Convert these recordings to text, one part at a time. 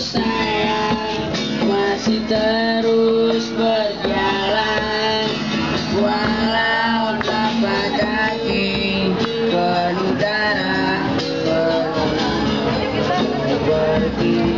sayang masih terus berjalan walau tanpa kaki penuh darah penuh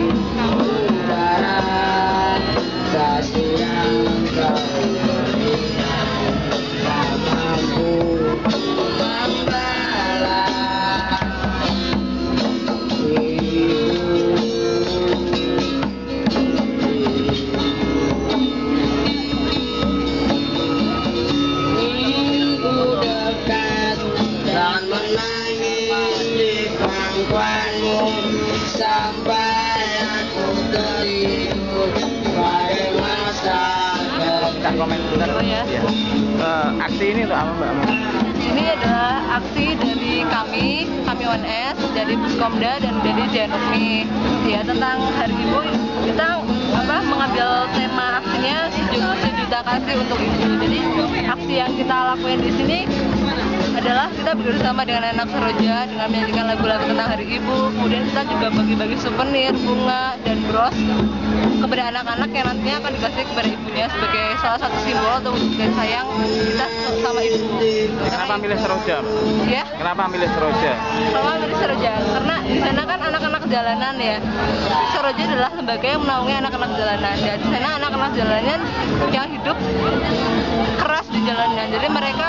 menangis di pangkuanmu sampai aku pada masa Kita komen bentar. Oh, ya. Iya. Eh, aksi ini untuk apa Mbak? Ini adalah aksi dari kami, kami ONS, dari Puskomda dan dari Janumi. Ya tentang Hari Ibu kita apa mengambil tema aksinya sejuta kasih untuk ibu. Jadi aksi yang kita lakuin di sini adalah kita bekerjasama dengan anak Seroja dengan menyanyikan lagu-lagu tentang Hari Ibu. Kemudian kita juga bagi-bagi souvenir, bunga dan bros kepada anak-anak yang nantinya akan dikasih kepada ibunya sebagai salah satu simbol atau wujud sayang kita sama ibu. Kenapa milih Seroja? Ya, Kenapa milih Seroja? sama dari Seroja karena di sana kan anak-anak jalanan ya. Seroja adalah lembaga yang menaungi anak-anak jalanan dan di sana anak-anak jalanan yang hidup keras di jalanan. Jadi mereka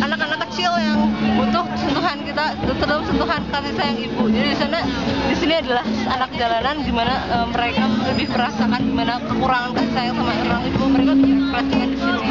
anak-anak kecil yang butuh sentuhan kita terus sentuhan kasih sayang ibu. Jadi di sana di sini adalah anak jalanan gimana e, mereka lebih merasakan gimana kekurangan kasih sayang sama orang ibu. Mereka merasakan di sini.